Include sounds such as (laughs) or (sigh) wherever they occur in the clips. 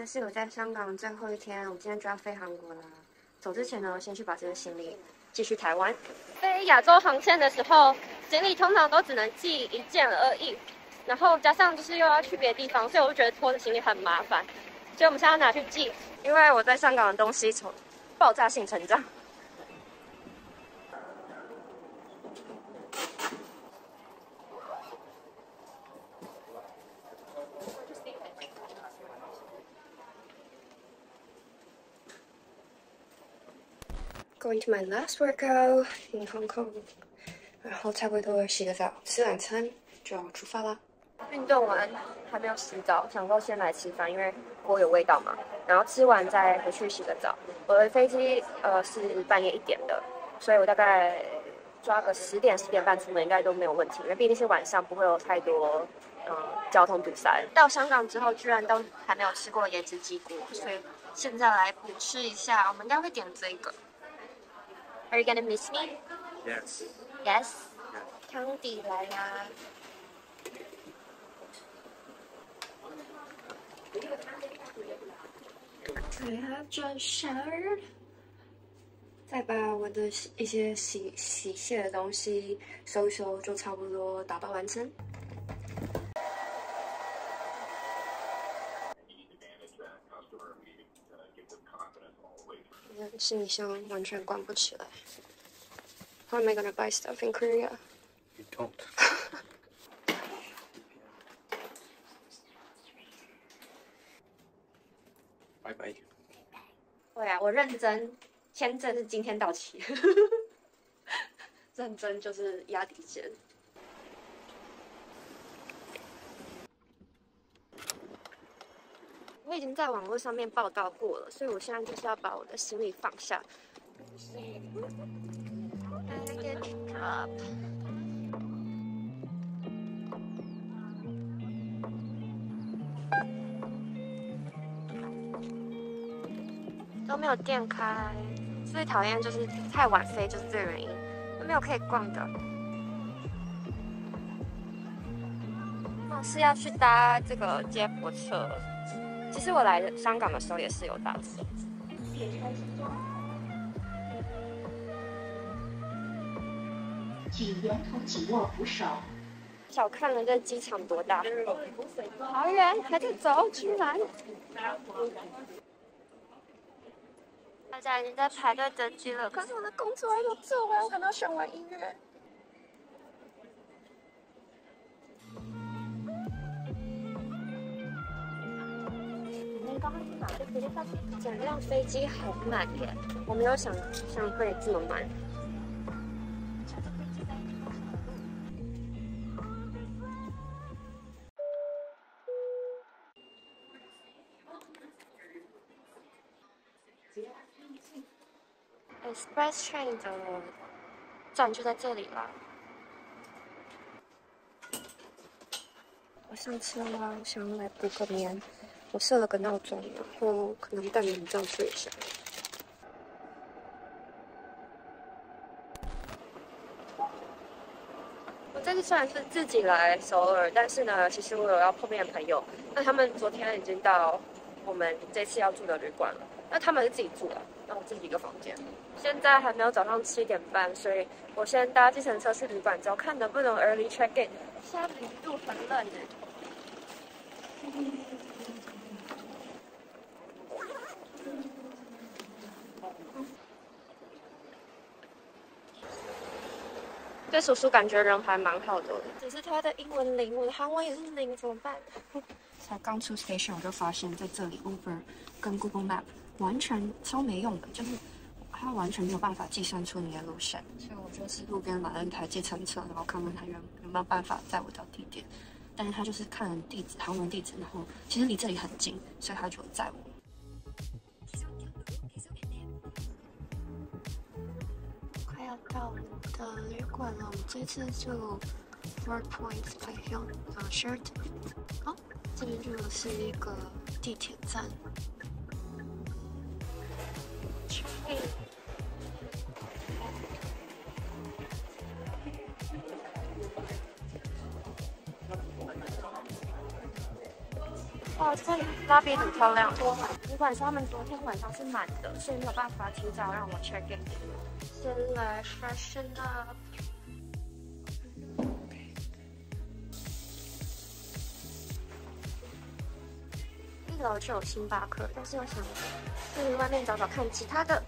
天是我在香港最后一天，我今天就要飞韩国了。走之前呢，先去把这个行李寄去台湾。飞亚洲航线的时候，行李通常都只能寄一件而已，然后加上就是又要去别的地方，所以我就觉得拖着行李很麻烦。所以我们现在要拿去寄，因为我在香港的东西从爆炸性成长。Going to my last workout in Hong Kong，然后差不多洗个澡，吃晚餐就要出发啦。运动完还没有洗澡，想说先来吃饭，因为锅有味道嘛。然后吃完再回去洗个澡。我的飞机呃是半夜一点的，所以我大概抓个十点十点半出门应该都没有问题，因为毕竟是晚上，不会有太多嗯交通堵塞。到香港之后居然都还没有吃过椰子鸡锅，所以现在来补吃一下。我们应该会点这个。Are you gonna miss me? Yes. Yes. 汤底来啦。I just showered. 再把我的一些洗洗卸的东西收一收，就差不多打包完成。行李箱完全关不起来。How am I gonna buy stuff in Korea? You don't. 拜拜。对啊，我认真，签证是今天到期。认真就是压底线。已经在网络上面报道过了，所以我现在就是要把我的行李放下。都没有店开，最讨厌就是太晚飞，就是这个原因，都没有可以逛的。我是要去搭这个接驳车。其实我来香港的时候也是有搭车。请沿途紧握扶手。小看了这机场多大，好远，还在走，居然。大家已经在排队登机了，可是我的工作还没有做完，我还要选完音乐。整辆飞机好满耶，我没有想象会这么满。Express train 的站就在这里了。我上车了，想来补个眠。我设了个闹钟，然后可能戴眼罩睡一下。我这次虽然是自己来首尔，但是呢，其实我有要碰面的朋友。那他们昨天已经到我们这次要住的旅馆了。那他们是自己住的，那我自己一个房间。现在还没有早上七点半，所以我先搭计程车去旅馆，之后看能不能 early check in。下雨度很冷的。这叔叔感觉人还蛮好的，只是他的英文零，我的韩文也是零，怎么办？(laughs) 才刚出 station 我就发现，在这里 Uber 跟 Google Map 完全超没用的，就是它完全没有办法计算出你的路线，所以我就是路边买了一台计程车，然后看看他有有没有办法载我到地点。但是他就是看了地址，韩文地址，然后其实离这里很近，所以他就载我。到我们的旅馆了，我们这次就 Four Points 费用呃 Sheraton。好，这边就是一个地铁站。哇，哇，这拉比很漂亮。旅馆说他们昨天晚上是满的，所以没有办法提早让我 check in。先来 freshen up。一楼就有星巴克，但是我想去外面找找看其他的。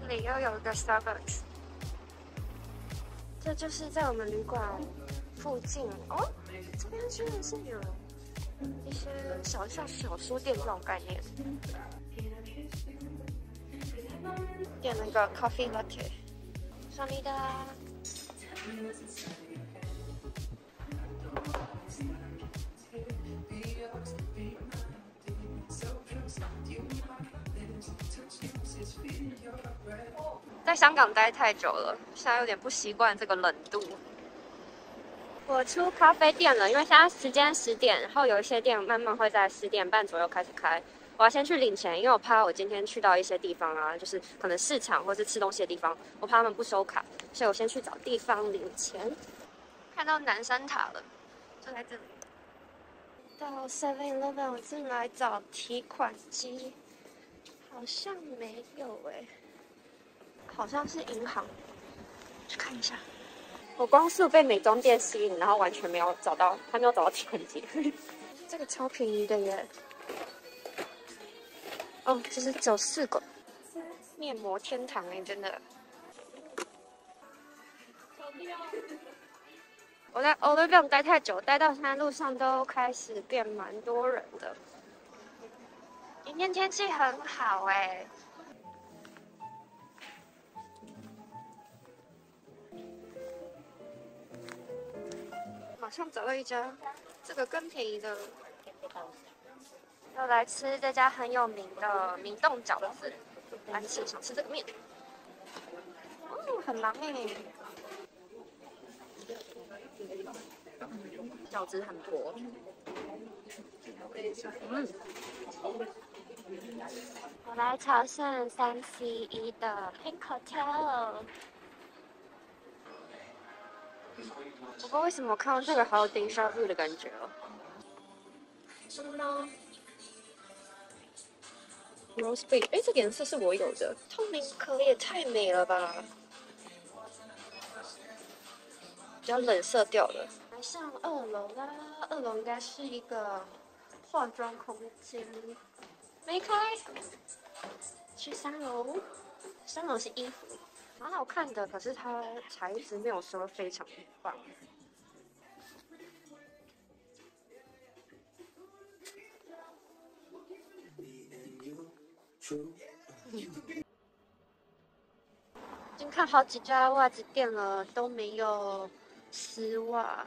这里又有一个 Starbucks。这就是在我们旅馆附近哦，这边居然是有一些小像小书店这种概念。点了一个 coffee latte，上面的。在香港待太久了，现在有点不习惯这个冷度。我出咖啡店了，因为现在时间十点，然后有一些店慢慢会在十点半左右开始开。我要先去领钱，因为我怕我今天去到一些地方啊，就是可能市场或是吃东西的地方，我怕他们不收卡，所以我先去找地方领钱。看到南山塔了，就在这里。到 Seven Eleven，我进来找提款机，好像没有哎。好像是银行，去看一下。我光是被美妆店吸引，然后完全没有找到，还没有找到提款机。这个超便宜的耶！哦，这是走四个面膜天堂哎，真的。我在欧乐 m 待太久，待到现在路上都开始变蛮多人的。今天天气很好哎。马上找到一家，这个更便宜的。要来吃这家很有名的明洞饺子，来吃想吃这个面。哦，很忙哎。饺子很薄。嗯。我来朝圣三 C 一的 Pink Hotel。不过为什么我看到这个好有 deja vu 的感觉哦？什么呢？Rose b e e 哎，这个颜色是我有的，透明壳也太美了吧！比较冷色调的。来上二楼啦，二楼应该是一个化妆空间。没开。去三楼，三楼是衣服。蛮好看的，可是它材质没有说非常棒。已经看好几家袜子店了，都没有丝袜。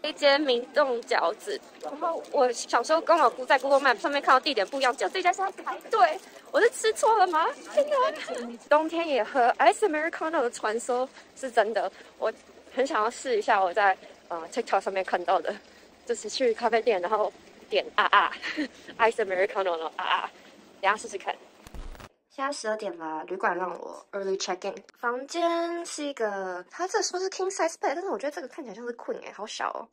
一间明洞饺子，然后我小时候跟我姑在 Google Map 上面看到地点不一样，就这家是要排队，我是吃错了吗？真的，冬天也喝 Ice Americano 的传说是真的，我很想要试一下我在呃 TikTok 上面看到的，就是去咖啡店然后点啊啊 Ice Americano 的啊啊，等下试试看。现在十二点了，旅馆让我 early check in。房间是一个，它这说是 king size bed，但是我觉得这个看起来像是 queen 哎，好小哦。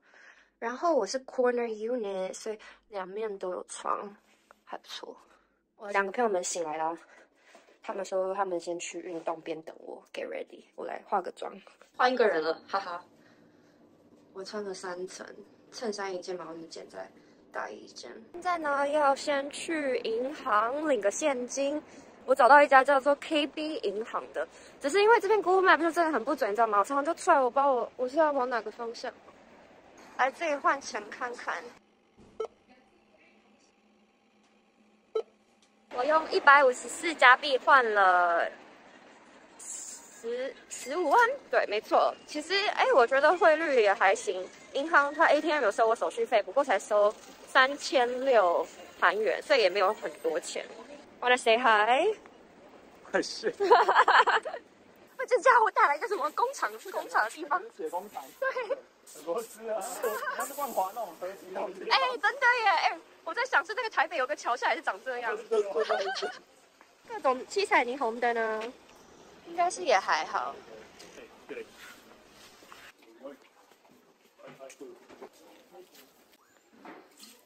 然后我是 corner unit，所以两面都有床，还不错。我两个朋友们醒来了，他们说他们先去运动边等我 get ready，我来化个妆，换一个人了，哈哈。我穿了三层，衬衫一件，毛衣一件，再大衣一件。现在呢，要先去银行领个现金。我找到一家叫做 KB 银行的，只是因为这边 Google Map 就真的很不准，你知道吗？我常常就出来，我不知道我我是要往哪个方向。来这里换钱看看。我用一百五十四加币换了十十五万，对，没错。其实，哎，我觉得汇率也还行。银行它 ATM 有收我手续费，不过才收三千六韩元，所以也没有很多钱。Wanna say hi？快睡。(laughs) 为这家伙带来一个什么工厂？工厂的地方？铁工厂。对。螺丝啊，像是万华那种河堤那种。哎，真的耶！哎，我在想，是那个台北有个桥下来是长这样。(laughs) 各种七彩霓虹灯呢，应该是也还好。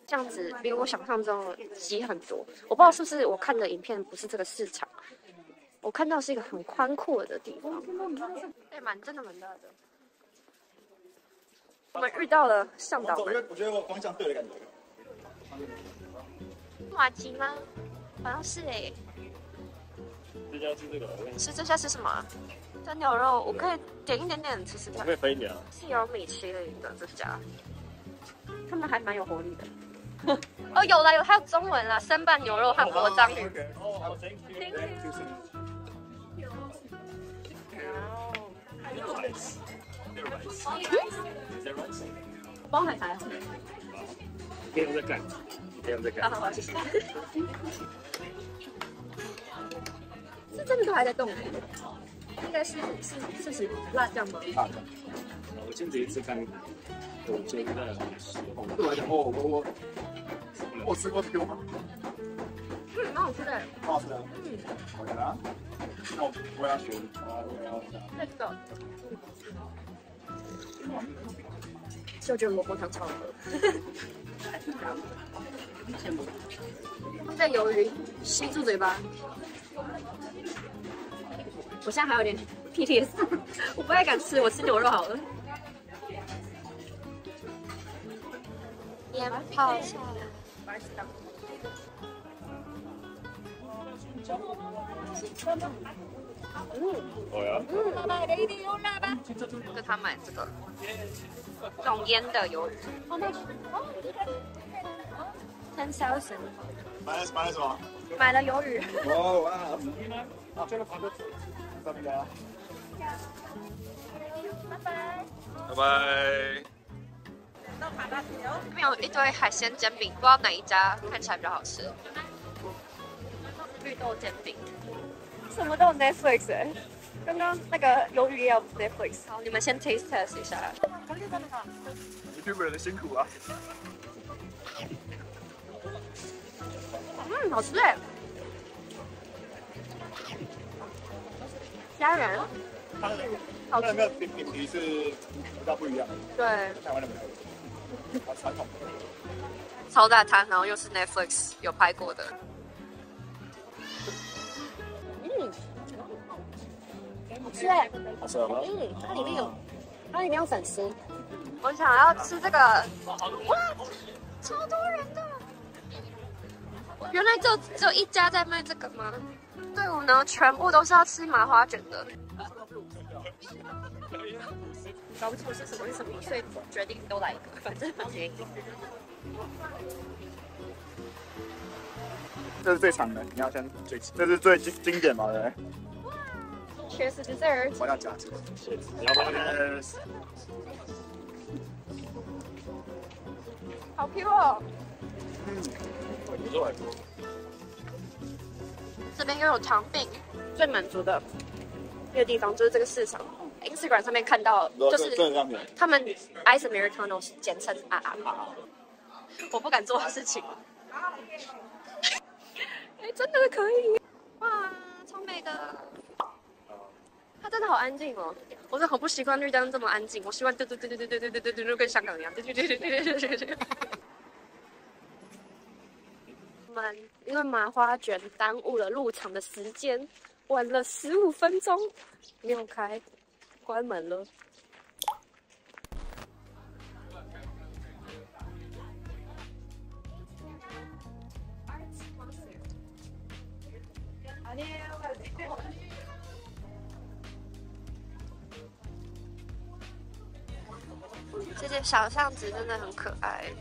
这样子比我想象中的挤很多。我不知道是不是我看的影片不是这个市场，我看到是一个很宽阔的地方，哎，蛮真的蛮大的。我们遇到了向导们，我觉得我方向对的感觉。马吉吗？好像是哎。这家吃这个，吃这家吃什么？这牛肉，我可以点一点点吃吃看。可以分一点啊。是有米其林的这家，他们还蛮有活力的。(laughs) 哦，有了有，还有中文了，生拌牛肉和活章鱼。包海苔。不用再干，不用再干。好，谢谢。是真的都还在动，应该是是是是辣酱吗？辣酱。我先直接吃看，我现在时候，对我来讲，我我我我吃过这个吗？嗯，蛮好吃的。蛮好吃的。嗯。OK 啦。那我我要选，我要那个。就觉得萝卜汤超好喝。在鱿鱼吸住嘴巴。我现在还有点 PTS，我不太敢吃，我吃牛肉好了。盐泡菜。嗯，好呀。嗯，跟他买这个，种烟的鱿鱼。Ten thousand。买了买了什么？买了鱿鱼。哦哇！啊，这个跑的。拜拜。拜拜。拜拜。这边有一堆海鲜煎饼，不知道哪一家看起来比较好吃。绿豆煎饼，什么都有 Netflix 哎。刚刚那个鱿鱼也有 Netflix。好，你们先 taste test 一下。YouTuber 的辛苦啊。嗯，好吃哎。家人，它那个饼饼皮是比较不一样的。对，台湾的没有，好传统。超大摊，然后又是 Netflix 有拍过的。嗯，好吃哎，好吃吗？嗯，它里面有，它里面有粉丝。我想要吃这个，哇，超多人的。原来就只有一家在卖这个吗？队伍呢，全部都是要吃麻花卷的。搞不清楚是什么是什么，所以决定都来一个，反正很便宜。这是最长的，你要先最，这是最经经典嘛，对哇确实 dessert。我要夹这个，你要？好 Q 哦。嗯，不错。这边又有糖饼，最满足的一个地方就是这个市场。Instagram 上面看到，就是他们 Ice Americano 简称 R R。我不敢做的事情。哎，真的可以！哇，超美的！它真的好安静哦，我是很不习惯绿灯这么安静。我希望嘟嘟嘟嘟嘟嘟嘟嘟嘟嘟，就跟香港一样，对对对对对对对对。因为麻花卷耽误了入场的时间，晚了十五分钟，没有开，关门了。这些小巷子真的很可爱。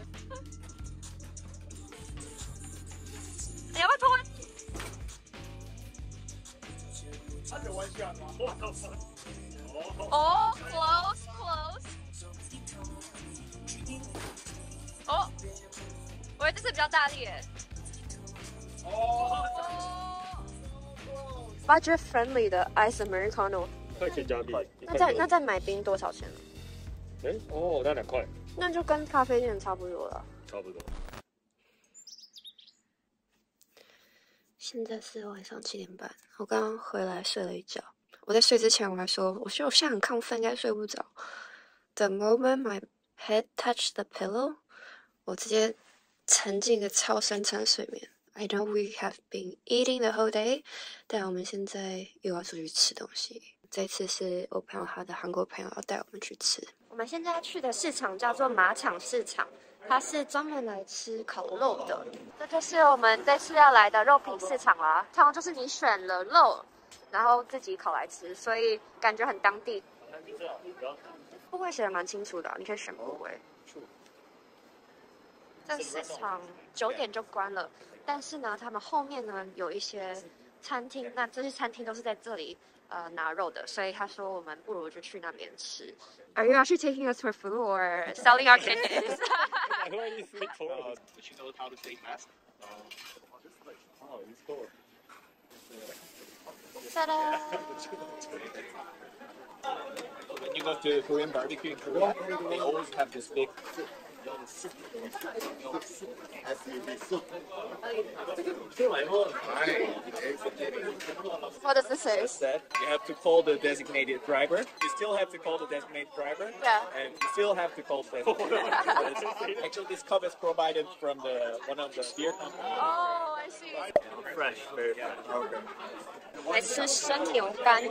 你要不要脱？哦，close close。哦，我觉得这次比较大力耶。哦。Budget friendly 的 ice americano。块钱加币。那再那在买冰多少钱呢？哎，哦，那两块。那就跟咖啡店差不多了。差不多。现在是晚上七点半，我刚刚回来睡了一觉。我在睡之前我还说，我觉得我现在很亢奋，应该睡不着。The moment my head touched the pillow，我直接沉浸一个超深层睡眠。I know we have been eating the whole day，但我们现在又要出去吃东西。这次是我朋友他的韩国朋友要带我们去吃。我们现在要去的市场叫做马场市场，它是专门来吃烤肉的。这就是我们这次要来的肉品市场啦。通常就是你选了肉，然后自己烤来吃，所以感觉很当地。部位写的蛮清楚的，你可以选部位。这市场九点就关了。但是呢，他们后面呢有一些餐厅，那这些餐厅都是在这里呃拿肉的，所以他说我们不如就去那边吃。Are you actually taking us for food or selling our kidneys? (laughs) Ta-da! When you go to Korean barbecue in Korea, they always have this big What does this say? That you have to call the designated driver. You still have to call the designated driver. Yeah. And you still have to call the (laughs) Actually, this cup is provided from the one of the beer companies. Oh, I see. Fresh, very fresh. Okay. 来吃生牛肝。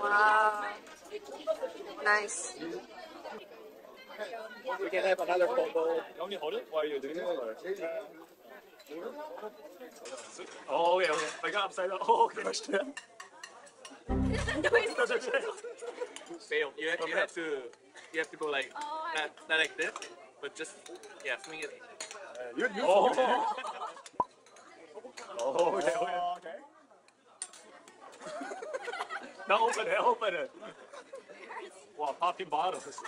哇，nice。We can have another photo. You only hold it while you're doing it. Oh, okay, okay. I got upside down. Oh, okay. Fail. You, have- you have to, you have to go like, not, not like this, but just, yeah, swing it. you, you oh. (laughs) oh, okay, okay. (laughs) now open it, open it. Wow, popping bottles.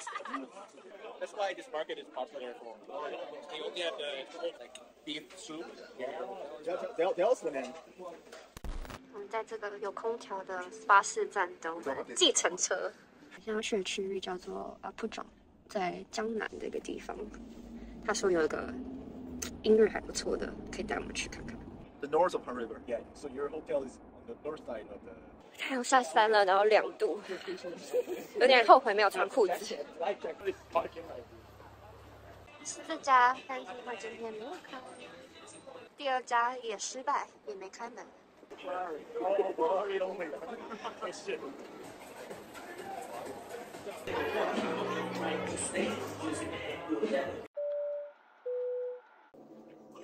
That's why this market is popular for. They only have the like beef soup. They'll, they'll also name. 我们在这个有空调的巴士站等我们计程车。 现在要去的区域叫做啊铺长，在江南的一个地方。他说有一个音乐还不错的，可以带我们去看看。The north of Han River. Yeah. So your hotel is on the north side of the. 太阳下山了，然后两度，有点后悔没有穿裤子。是这家，但是因为今天没有开。第二家也失败，也没开门。(laughs)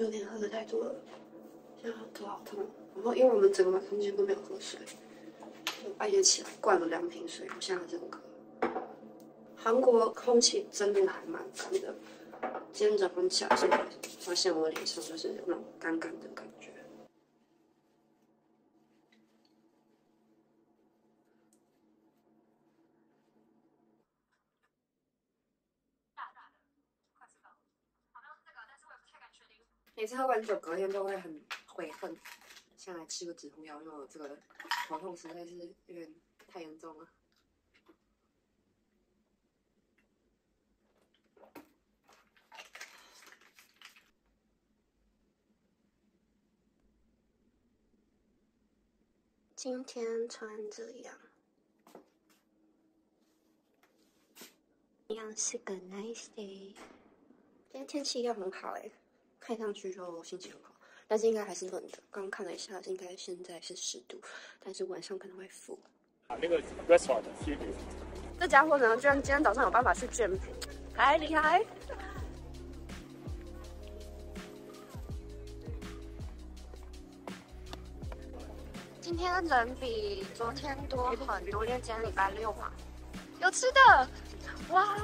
有点喝的太多了，现在头好痛。然后因为我们整个晚上间都没有喝水，半夜起来灌了两瓶水，我现在还在喝。韩国空气真的还蛮干的，今天早上起来之后发现我脸上就是有那种干干的感觉。每次喝完酒，隔天都会很悔恨，想来吃个止痛药，因为我这个头痛实在是有点太严重了。今天穿这样，一样是个 nice day。今天天气一样很好哎、看上去就心情很好，但是应该还是冷的。刚刚看了一下，应该现在是十度，但是晚上可能会负。啊那个 restaurant 区别。这家伙呢，居然今天早上有办法去 gym，太厉害！今天人比昨天多很多，因为今天礼拜六嘛。有吃的，哇！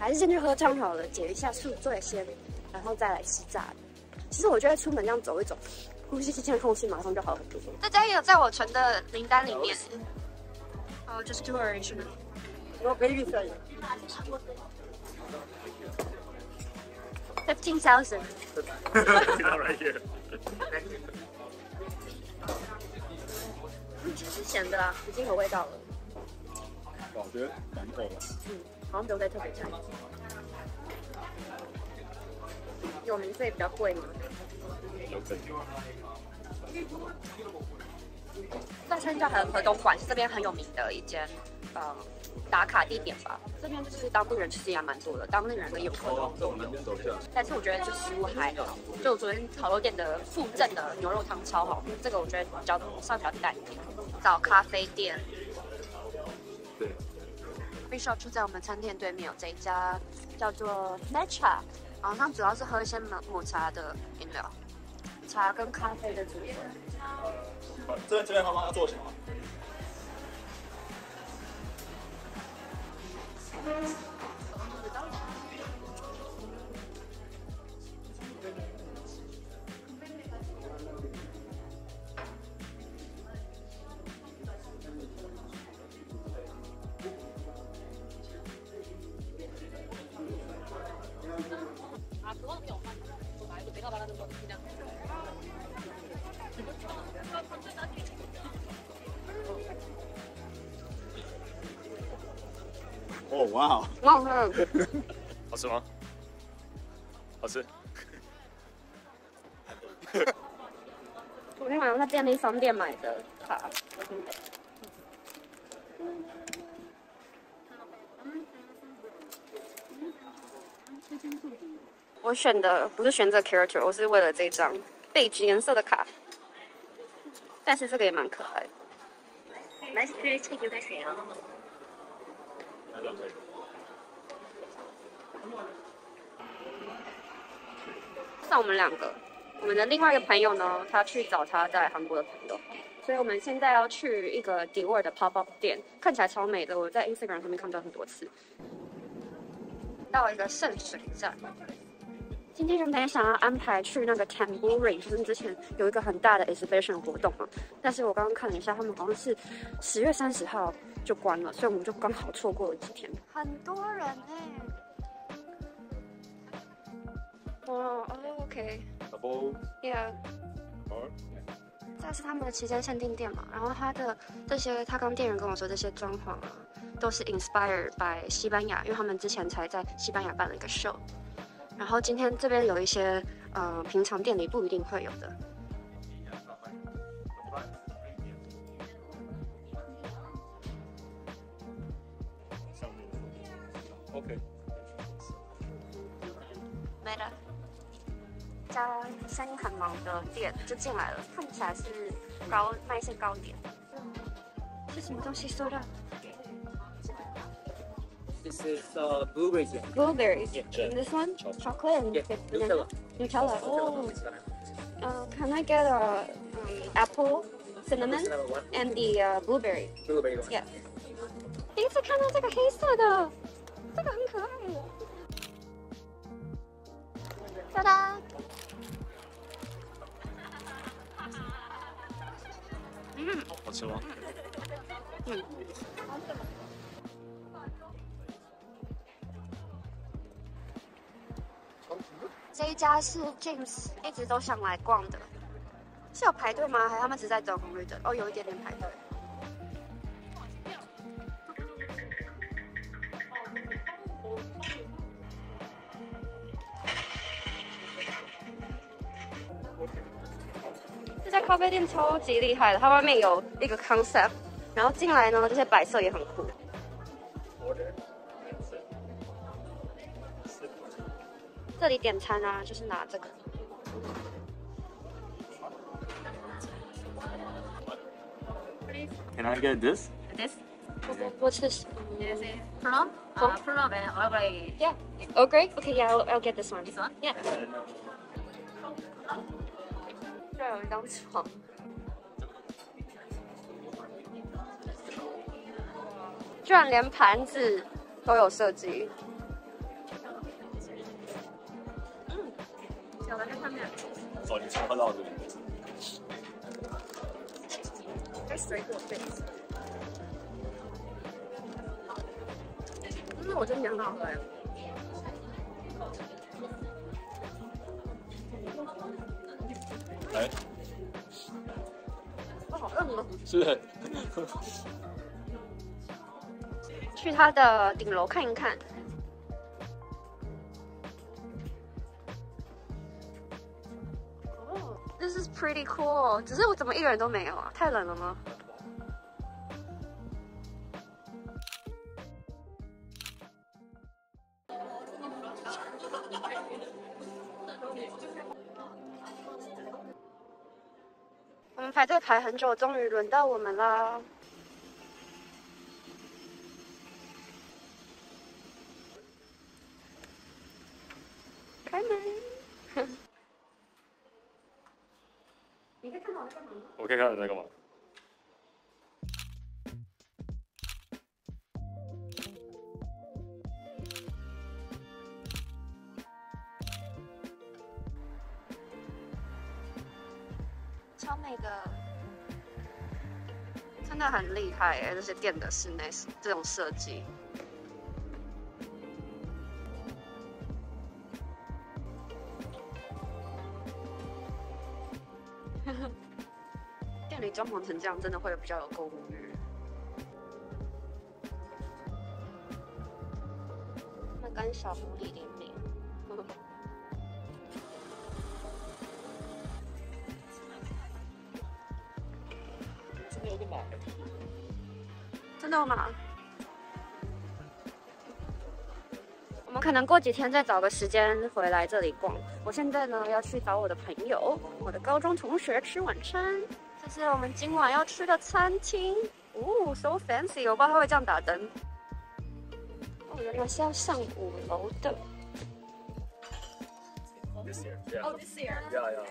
还是先去喝汤好了，解一下宿醉先，然后再来吃炸的。其实我觉得出门这样走一走，呼吸新鲜空气，马上就好很多。这家也有在我存的名单里面。哦，就是 two 而已是吗？我可以预算。Fifteen thousand。right here. 其实咸的啦，已经有味道了。我觉得蛮够了。嗯，好像不用再特别加。有名所以比较贵吗？有可能。这间叫河河东馆，是这边很有名的一间呃打卡地点吧。这边就是当地人其实也蛮多的，当地人跟游客都往南边走一下。但是我觉得就食物还好，就我昨天烤肉店的附赠的牛肉汤超好，这个我觉得比较稍微比较淡一点。找咖啡店，b i s h o p 就在我们餐厅对面有这一家叫做 Matcha，好像主要是喝一些抹抹茶的饮料，茶跟咖啡的组合。这边这边妈妈要坐什么？哦，哇好喝。好吃吗？好吃。昨天晚上在便利商店买的卡。我选的不是选择 character，我是为了这张背景颜色的卡。但是这个也蛮可爱的。来，可以这个在谁啊？像我们两个，我们的另外一个朋友呢，他去找他在韩国的朋友，所以我们现在要去一个迪沃的 pop up 店，看起来超美的，我在 Instagram 上面看到很多次。到一个圣水站，今天原本想要安排去那个 Tambourine，就是之前有一个很大的 exhibition 活动嘛，但是我刚刚看了一下，他们好像是十月三十号就关了，所以我们就刚好错过了几天。很多人哎、哦哦，OK。Double Yeah，or 这是他们的期间限定店嘛，然后它的这些，他刚店员跟我说这些装潢啊，都是 inspired by 西班牙，因为他们之前才在西班牙办了一个 show，然后今天这边有一些呃平常店里不一定会有的，OK。没了。家生意很忙的店就进来了，看起来是糕卖一些糕点。是什么东西说的 This is uh, blueberry jam. ？Blueberries. Yeah. And this one? Chocolate. Chocolate and Yeah, Nutella. Nutella. Oh. Uh, can I get a um, apple, cinnamon, Number one, and the uh, blueberry? blueberry one. Yeah. 第一次看到这个黑色的， 是 James 一直都想来逛的，是有排队吗？还是他们只在等红绿灯？哦，有一点点排队。这家咖啡店超级厉害的，它外面有一个 concept，然后进来呢，这些摆设也很酷。这里点餐啊，就是拿这个。Can I get this? This What's this? is a plum, Plum? plum and Earl Grey. Yeah. Oh, great. Okay, yeah, I'll, I'll get this one. This one? Yeah. 这有一张床。居然连盘子都有设计。小的在上面，走，你先喝到这里。这水果杯。嗯，我真的很好喝哎。我好饿哦。是不是？去它的顶楼看一看。Pretty cool。只是我怎么一个人都没有啊？太冷了吗？我们排队排很久，终于轮到我们啦！开门。我？可以看到你在干嘛？超美的，真的很厉害耶！这些店的室内这种设计。装潢成这样，真的会比较有购物欲。那跟小狐狸联名。真的有个马。真的有吗？我们可能过几天再找个时间回来这里逛。我现在呢要去找我的朋友，我的高中同学吃晚餐。这是我们今晚要吃的餐厅。哦，so fancy！我不知道它会这样打灯。哦，原来是要上五楼的。This year. Yeah. Oh, this year. Yeah, yeah.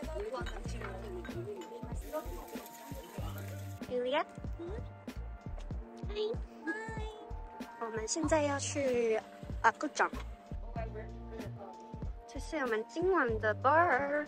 Julia，嗨，我们现在要去阿古掌，这是我们今晚的 bar。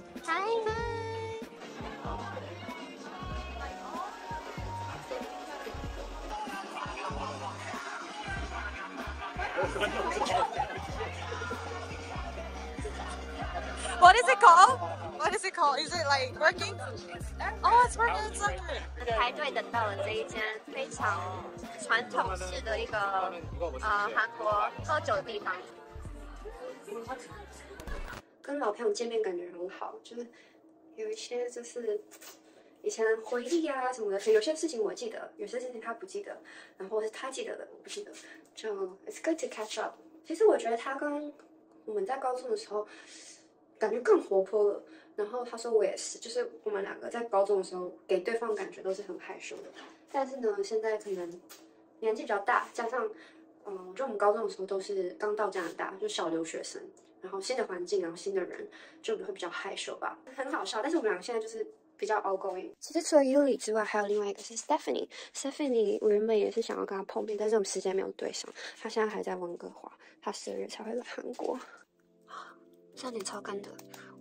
Hi, hi. What is it called? What is it called? Is it like working? Oh, it's working. It's working. 排队等到了这一间非常传统式的一个呃韩国喝酒的地方。跟老朋友见面感觉很好，就是有一些就是以前回忆啊什么的，有些事情我记得，有些事情他不记得，然后是他记得的我不记得，就 it's good to catch up。其实我觉得他跟我们在高中的时候感觉更活泼了。然后他说我也是，就是我们两个在高中的时候给对方感觉都是很害羞的，但是呢，现在可能年纪比较大，加上嗯，我觉得我们高中的时候都是刚到加拿大，就小留学生，然后新的环境，然后新的人，就会比较害羞吧，很好笑。但是我们两个现在就是比较 outgoing。其实除了 Yuli 之外，还有另外一个是 Stephanie。Stephanie 我原本也是想要跟她碰面，但是我们时间没有对上。她现在还在温哥华，她十二月才会来韩国。现在脸超干的，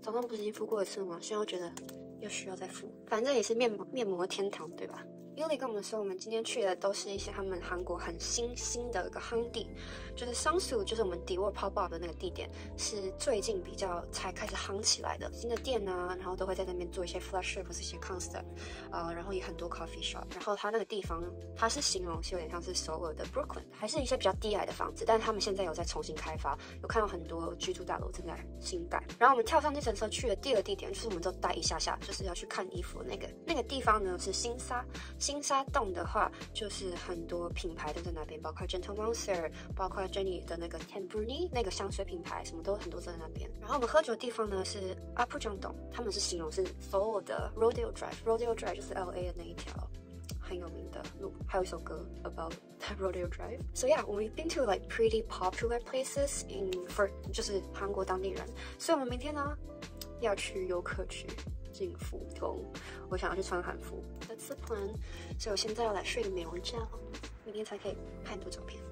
早上不是已经敷过一次吗？现在又觉得又需要再敷，反正也是面膜面膜天堂，对吧？Yuli 跟我们说，我们今天去的都是一些他们韩国很新兴的一个夯地，就是桑素，就是我们迪沃 pop up 的那个地点，是最近比较才开始夯起来的新的店啊，然后都会在那边做一些 flash up 或是一些 concert，呃，然后也很多 coffee shop，然后它那个地方，它是形容是有点像是首尔的 Brooklyn，还是一些比较低矮的房子，但是他们现在有在重新开发，有看到很多居住大楼正在新盖。然后我们跳上计程车去的第二个地点，就是我们就待一下下，就是要去看衣服那个那个地方呢是新沙，金沙洞的话就是很多品牌都在那边，包括 Gentle Monster，包括 Jenny 的那个 Temporary 那个香水品牌，什么都很多在那边。然后我们喝酒的地方呢是 Upper 洞，他们是形容是所有的 Rodeo Drive，Rodeo Drive 就是 LA 的那一条。很有名的路，还有一首歌 about rodeo drive。So yeah, we've been to like pretty popular places in for 就是韩国当地人。所以我们明天呢要去游客区进福宫，我想要去穿韩服。That's plan。所以我现在要来睡个美容觉，明天才可以拍很多照片。